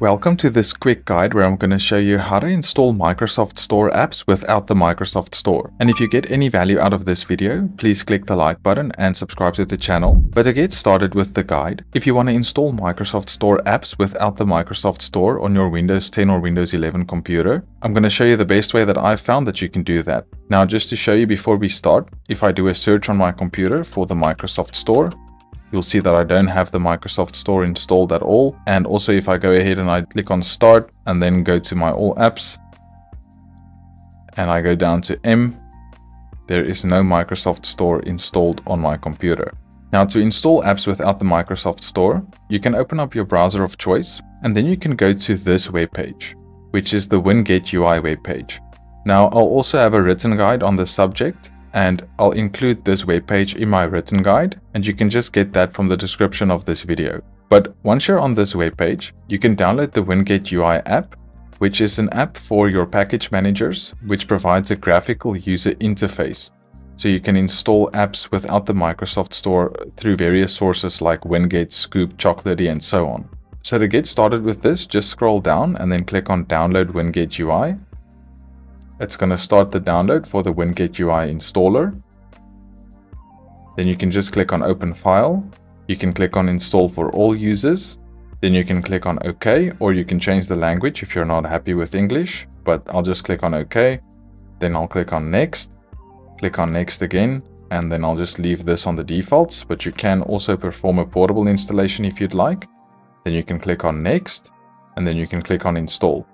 Welcome to this quick guide where I'm going to show you how to install Microsoft Store apps without the Microsoft Store. And if you get any value out of this video, please click the like button and subscribe to the channel. But to get started with the guide, if you want to install Microsoft Store apps without the Microsoft Store on your Windows 10 or Windows 11 computer, I'm going to show you the best way that I've found that you can do that. Now just to show you before we start, if I do a search on my computer for the Microsoft Store, you'll see that I don't have the Microsoft Store installed at all. And also if I go ahead and I click on start and then go to my all apps and I go down to M, there is no Microsoft Store installed on my computer. Now to install apps without the Microsoft Store, you can open up your browser of choice and then you can go to this web page, which is the Winget UI web page. Now I'll also have a written guide on the subject and I'll include this webpage in my written guide and you can just get that from the description of this video. But once you're on this webpage, you can download the Winget UI app, which is an app for your package managers, which provides a graphical user interface. So you can install apps without the Microsoft Store through various sources like Winget, Scoop, Chocolatey, and so on. So to get started with this, just scroll down and then click on Download Winget UI it's going to start the download for the Winget UI installer. Then you can just click on open file. You can click on install for all users. Then you can click on OK or you can change the language if you're not happy with English. But I'll just click on OK. Then I'll click on next. Click on next again. And then I'll just leave this on the defaults. But you can also perform a portable installation if you'd like. Then you can click on next. And then you can click on install.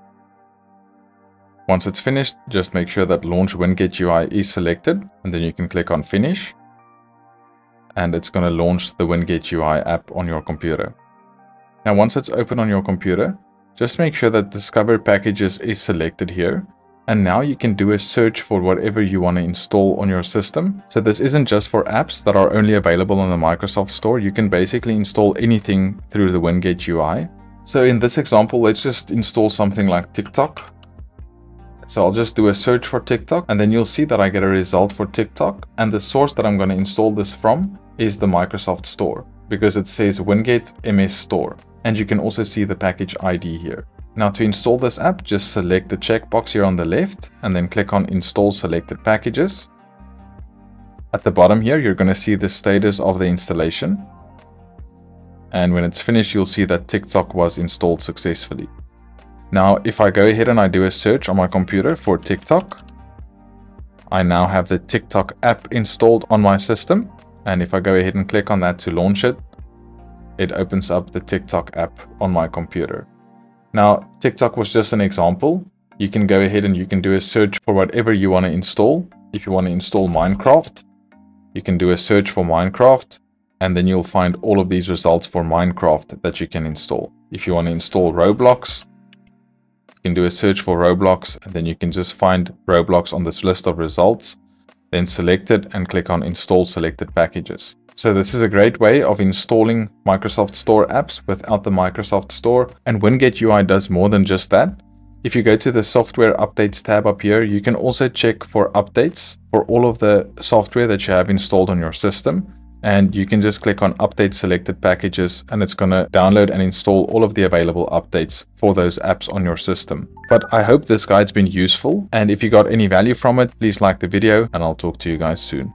Once it's finished, just make sure that Launch Winget UI is selected, and then you can click on Finish. And it's going to launch the Winget UI app on your computer. Now once it's open on your computer, just make sure that Discover Packages is selected here. And now you can do a search for whatever you want to install on your system. So this isn't just for apps that are only available on the Microsoft Store. You can basically install anything through the Winget UI. So in this example, let's just install something like TikTok. So I'll just do a search for TikTok and then you'll see that I get a result for TikTok. And the source that I'm going to install this from is the Microsoft Store because it says Winget MS Store. And you can also see the package ID here. Now to install this app, just select the checkbox here on the left and then click on install selected packages. At the bottom here, you're going to see the status of the installation. And when it's finished, you'll see that TikTok was installed successfully. Now, if I go ahead and I do a search on my computer for TikTok, I now have the TikTok app installed on my system. And if I go ahead and click on that to launch it, it opens up the TikTok app on my computer. Now, TikTok was just an example. You can go ahead and you can do a search for whatever you want to install. If you want to install Minecraft, you can do a search for Minecraft, and then you'll find all of these results for Minecraft that you can install. If you want to install Roblox, can do a search for Roblox and then you can just find Roblox on this list of results, then select it and click on install selected packages. So this is a great way of installing Microsoft Store apps without the Microsoft Store and Winget UI does more than just that. If you go to the software updates tab up here, you can also check for updates for all of the software that you have installed on your system and you can just click on update selected packages and it's going to download and install all of the available updates for those apps on your system. But I hope this guide's been useful and if you got any value from it, please like the video and I'll talk to you guys soon.